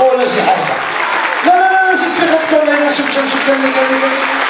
ولا شي حاجة. لا لا لا ماشي تفيق أكثر لا شوف شوف شوف